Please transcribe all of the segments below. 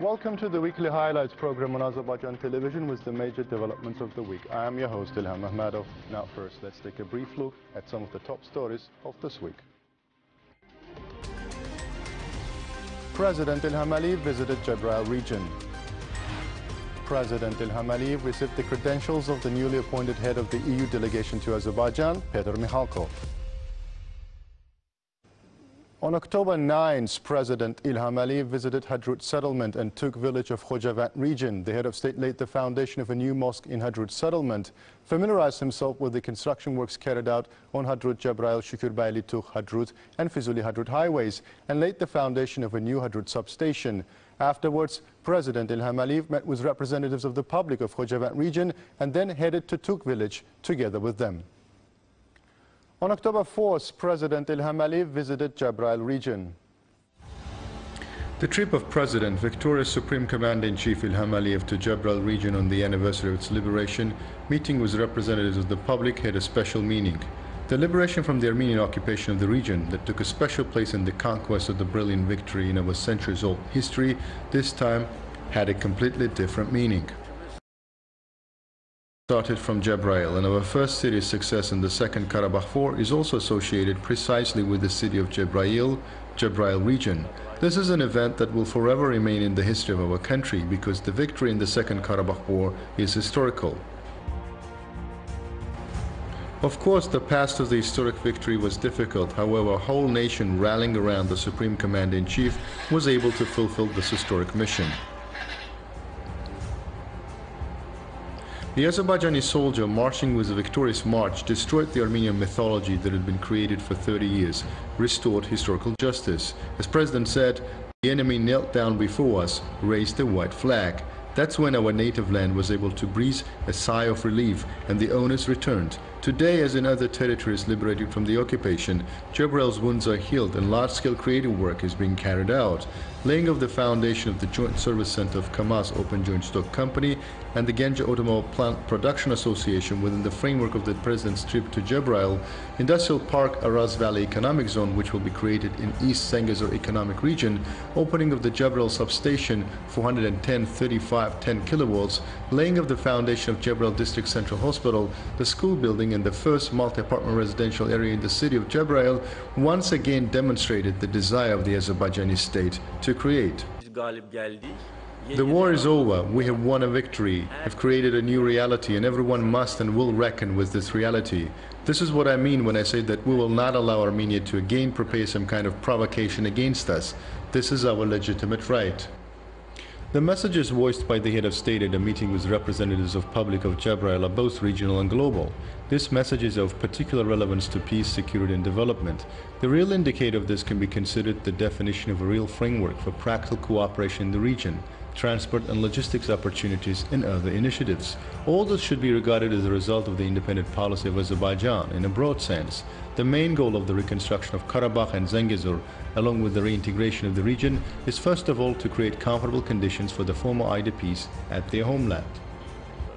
Welcome to the weekly highlights program on Azerbaijan television with the major developments of the week. I am your host Ilham Ahmadov. Now first, let's take a brief look at some of the top stories of this week. President Ilham Aliyev visited Jabrail region. President Ilham Aliyev received the credentials of the newly appointed head of the EU delegation to Azerbaijan, Peter Mikhalkov. On October 9th, President Ilham Aliyev visited Hadrut settlement and Turk village of Khojavand region. The head of state laid the foundation of a new mosque in Hadrut settlement, familiarized himself with the construction works carried out on Hadrut Jabrail Shukurbayli Tuk Hadrut and Fizuli Hadrut highways, and laid the foundation of a new Hadrut substation. Afterwards, President Ilham Aliyev met with representatives of the public of Khojavand region and then headed to Tuk village together with them. On October 4th, President Ilham Aliyev visited Jabrail region. The trip of President, victorious Supreme Commander-in-Chief Ilham Aliyev to Jabrail region on the anniversary of its liberation, meeting with representatives of the public had a special meaning. The liberation from the Armenian occupation of the region that took a special place in the conquest of the brilliant victory in our centuries-old history, this time had a completely different meaning started from Jabrail and our first serious success in the Second Karabakh War is also associated precisely with the city of Jabrail, Jabrail region. This is an event that will forever remain in the history of our country because the victory in the Second Karabakh War is historical. Of course, the past of the historic victory was difficult. However, a whole nation rallying around the Supreme Commander-in-Chief was able to fulfill this historic mission. The Azerbaijani soldier marching with a victorious march destroyed the Armenian mythology that had been created for 30 years, restored historical justice. As President said, the enemy knelt down before us, raised the white flag. That's when our native land was able to breathe a sigh of relief and the owners returned. Today, as in other territories liberated from the occupation, Jabrail's wounds are healed and large-scale creative work is being carried out. Laying of the foundation of the Joint Service Center of Kamaz Open Joint Stock Company and the Ganja Automobile Plant Production Association within the framework of the President's trip to Jabrail, Industrial Park Araz Valley Economic Zone, which will be created in East Zangezur Economic Region, opening of the Jabrail substation 410 35 10 kilowatts, laying of the foundation of Jabrail District Central Hospital, the school building and the first multi-apartment residential area in the city of Jabrail once again demonstrated the desire of the Azerbaijani state to create. The war is over. We have won a victory, have created a new reality, and everyone must and will reckon with this reality. This is what I mean when I say that we will not allow Armenia to again prepare some kind of provocation against us. This is our legitimate right. The messages voiced by the head of state at a meeting with representatives of public of Jabrail are both regional and global. This message is of particular relevance to peace, security and development. The real indicator of this can be considered the definition of a real framework for practical cooperation in the region transport and logistics opportunities, and other initiatives. All this should be regarded as a result of the independent policy of Azerbaijan in a broad sense. The main goal of the reconstruction of Karabakh and Zangezur, along with the reintegration of the region, is first of all to create comfortable conditions for the former IDPs at their homeland.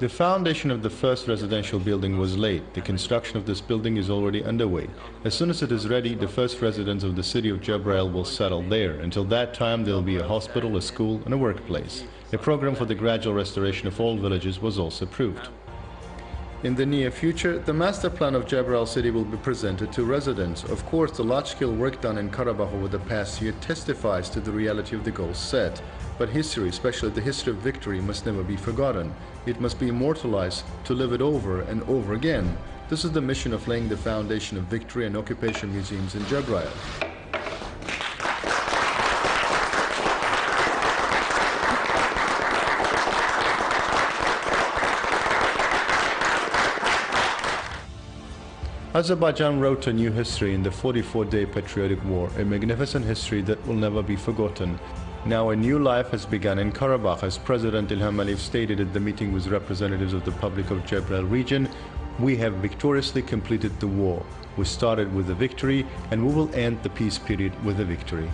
The foundation of the first residential building was laid. The construction of this building is already underway. As soon as it is ready, the first residents of the city of Jabrail will settle there. Until that time, there will be a hospital, a school, and a workplace. A program for the gradual restoration of all villages was also approved. In the near future, the master plan of Jabrail city will be presented to residents. Of course, the large-scale work done in Karabakh over the past year testifies to the reality of the goals set. But history, especially the history of victory, must never be forgotten. It must be immortalized to live it over and over again. This is the mission of laying the foundation of victory and occupation museums in Jabrail. Azerbaijan wrote a new history in the 44-day patriotic war, a magnificent history that will never be forgotten. Now a new life has begun in Karabakh as President Ilham Aliyev stated at the meeting with representatives of the public of Jabrail region, we have victoriously completed the war. We started with a victory and we will end the peace period with a victory.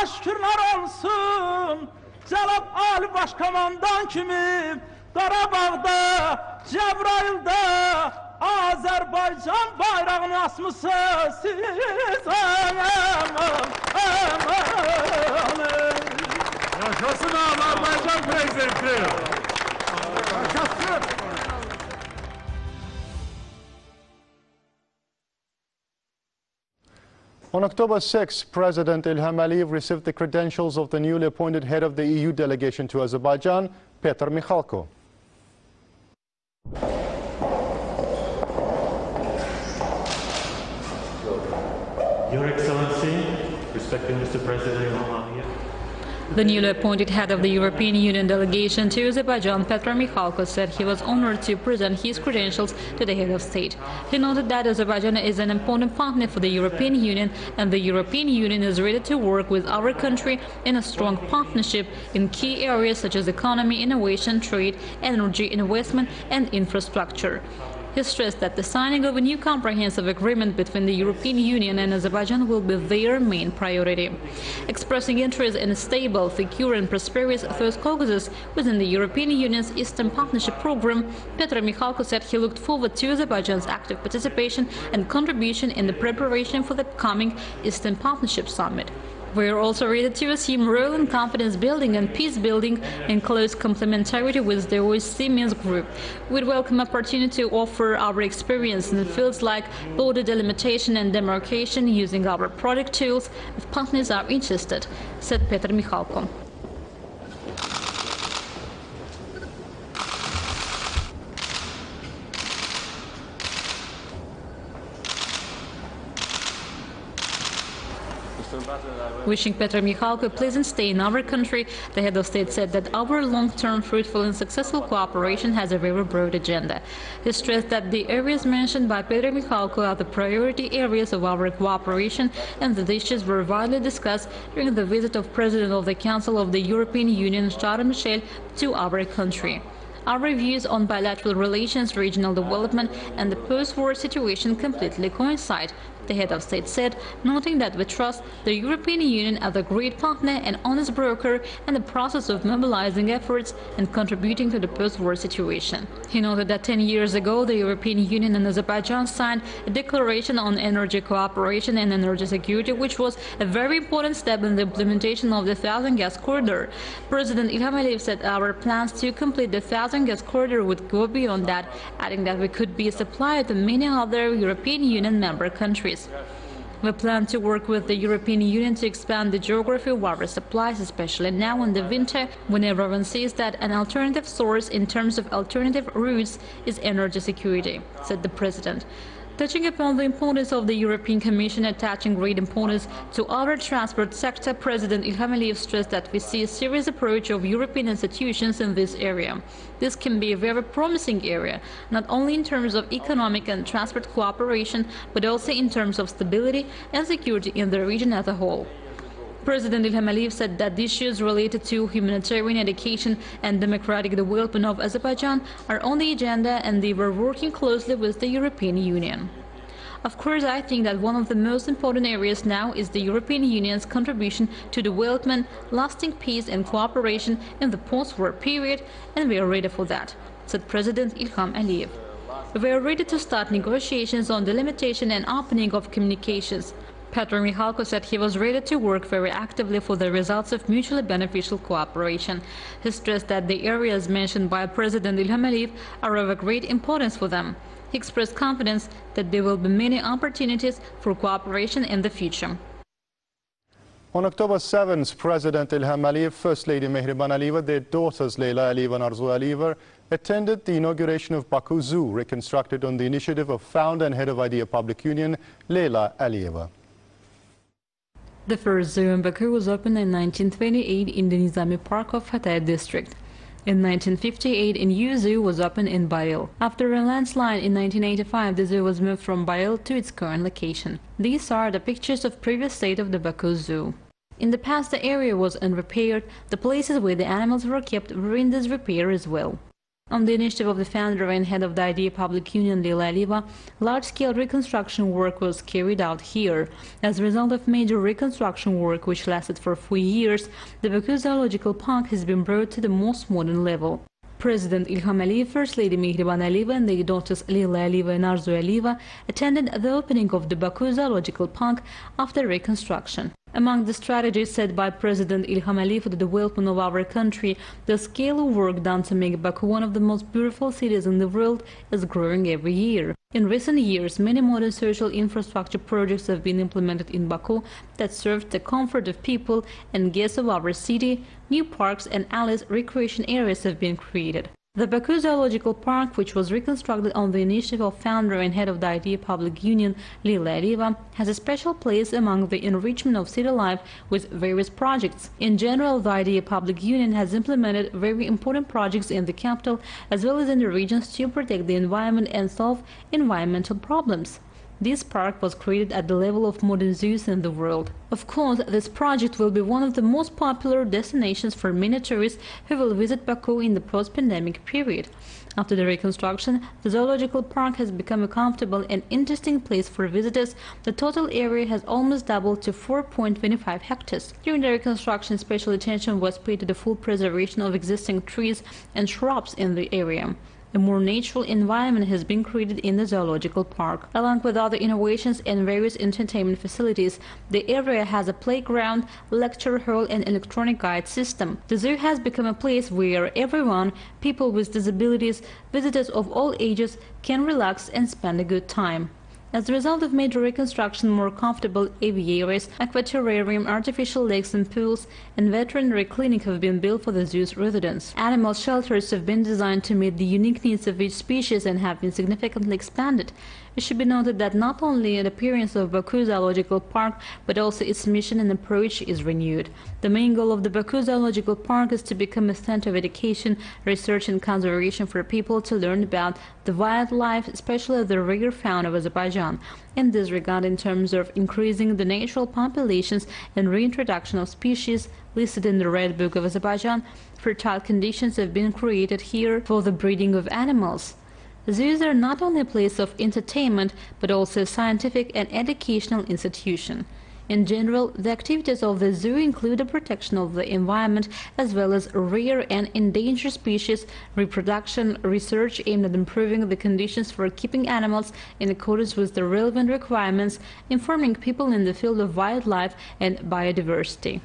Allah'a şükürler olsun Cənab Ali Başkomandan kimi Qarabağda, Cəbrayılda Azərbaycan bayrağını asmısınız siz anam, anam. Yaşasın Azerbaycan prezidenti. Yaşasın. On October 6, President Ilham Aliyev received the credentials of the newly appointed head of the EU delegation to Azerbaijan, Petr Mikhalko. Your Excellency, respected Mr. President Ilham Aliyev, The newly appointed head of the European Union delegation to Azerbaijan, Petro Mikhalko, said he was honored to present his credentials to the head of state. He noted that Azerbaijan is an important partner for the European Union and the European Union is ready to work with our country in a strong partnership in key areas such as economy, innovation, trade, energy, investment and infrastructure. He stressed that the signing of a new comprehensive agreement between the European Union and Azerbaijan will be their main priority. Expressing interest in a stable, secure and prosperous First Caucasus within the European Union's Eastern Partnership Program, Petro Mikhalko said he looked forward to Azerbaijan's active participation and contribution in the preparation for the coming Eastern Partnership Summit. We are also ready to assume role in confidence building and peace building in close complementarity with the OSCE Minsk Group. We'd welcome opportunity to offer our experience in fields like border delimitation and demarcation using our product tools if partners are interested, said Petr Mikhalko. Wishing Petro Mikhalko a pleasant stay in our country, the head of state said that our long-term fruitful and successful cooperation has a very broad agenda. He stressed that the areas mentioned by Petro Mikhalko are the priority areas of our cooperation and the issues were widely discussed during the visit of President of the Council of the European Union, Charles Michel, to our country. Our views on bilateral relations, regional development and the post-war situation completely coincide, the head of state said, noting that we trust the European Union as a great partner and honest broker in the process of mobilizing efforts and contributing to the post-war situation. He noted that 10 years ago, the European Union and Azerbaijan signed a declaration on energy cooperation and energy security, which was a very important step in the implementation of the Southern Gas Corridor. President Ilham Aliyev said our plans to complete the Southern Gas Corridor would go beyond that, adding that we could be a supplier to many other European Union member countries. We plan to work with the European Union to expand the geography of our supplies, especially now in the winter, when everyone sees that an alternative source in terms of alternative routes is energy security, said the President. Touching upon the importance of the European Commission attaching great importance to our transport sector, President Ilham Aliyev stressed that we see a serious approach of European institutions in this area. This can be a very promising area, not only in terms of economic and transport cooperation, but also in terms of stability and security in the region as a whole. President Ilham Aliyev said that issues related to humanitarian education and democratic development of Azerbaijan are on the agenda and they were working closely with the European Union. Of course, I think that one of the most important areas now is the European Union's contribution to the development, lasting peace and cooperation in the post-war period, and we are ready for that, said President Ilham Aliyev. We are ready to start negotiations on the limitation and opening of communications. Petro Mikhalko said he was ready to work very actively for the results of mutually beneficial cooperation. He stressed that the areas mentioned by President Ilham Aliyev are of great importance for them. He expressed confidence that there will be many opportunities for cooperation in the future. On October 7th, President Ilham Aliyev, First Lady Mehriban Aliyeva, their daughters Leila Aliyeva and Arzu Aliyeva attended the inauguration of Baku Zoo, reconstructed on the initiative of founder and head of Idea Public Union, Leila Aliyeva. The first zoo in Baku was opened in 1928 in the Nizami Park of Khatai district. In 1958, a new zoo was opened in Bayil. After a landslide in 1985, the zoo was moved from Bayil to its current location. These are the pictures of previous state of the Baku Zoo. In the past, the area was unrepaired. The places where the animals were kept were in disrepair as well. On the initiative of the founder and head of the Idea Public Union, Leila Aliyeva, large-scale reconstruction work was carried out here. As a result of major reconstruction work, which lasted for four years, the Baku Zoological Park has been brought to the most modern level. President Ilham Aliyev, First Lady Mehriban Aliyeva and their daughters Leila Aliyeva and Arzu Aliyeva attended the opening of the Baku Zoological Park after reconstruction. Among the strategies set by President Ilham Aliyev for the development of our country, the scale of work done to make Baku one of the most beautiful cities in the world is growing every year. In recent years, many modern social infrastructure projects have been implemented in Baku that serve the comfort of people and guests of our city. New parks and alleys, recreation areas have been created. The Baku Zoological Park, which was reconstructed on the initiative of founder and head of the Idea Public Union, Leila Aliyeva, has a special place among the enrichment of city life with various projects. In general, the Idea Public Union has implemented very important projects in the capital as well as in the regions to protect the environment and solve environmental problems. This park was created at the level of modern zoos in the world. Of course, this project will be one of the most popular destinations for many tourists who will visit Baku in the post-pandemic period. After the reconstruction, the zoological park has become a comfortable and interesting place for visitors. The total area has almost doubled to 4.25 hectares. During the reconstruction, special attention was paid to the full preservation of existing trees and shrubs in the area. A more natural environment has been created in the zoological park. Along with other innovations and various entertainment facilities, the area has a playground, lecture hall and electronic guide system. The zoo has become a place where everyone, people with disabilities, visitors of all ages, can relax and spend a good time. As a result of major reconstruction, more comfortable aviaries, aquaterrarium, artificial lakes and pools, and veterinary clinic have been built for the zoo's residents. Animal shelters have been designed to meet the unique needs of each species and have been significantly expanded. It should be noted that not only the appearance of Baku Zoological Park, but also its mission and approach is renewed. The main goal of the Baku Zoological Park is to become a center of education, research and conservation for people to learn about the wildlife, especially the rare fauna of Azerbaijan. In this regard, in terms of increasing the natural populations and reintroduction of species listed in the Red Book of Azerbaijan, fertile conditions have been created here for the breeding of animals. Zoos are not only a place of entertainment, but also a scientific and educational institution. In general, the activities of the zoo include the protection of the environment as well as rare and endangered species, reproduction, research aimed at improving the conditions for keeping animals in accordance with the relevant requirements, informing people in the field of wildlife and biodiversity.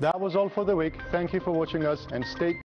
That was all for the week. Thank you for watching us and stay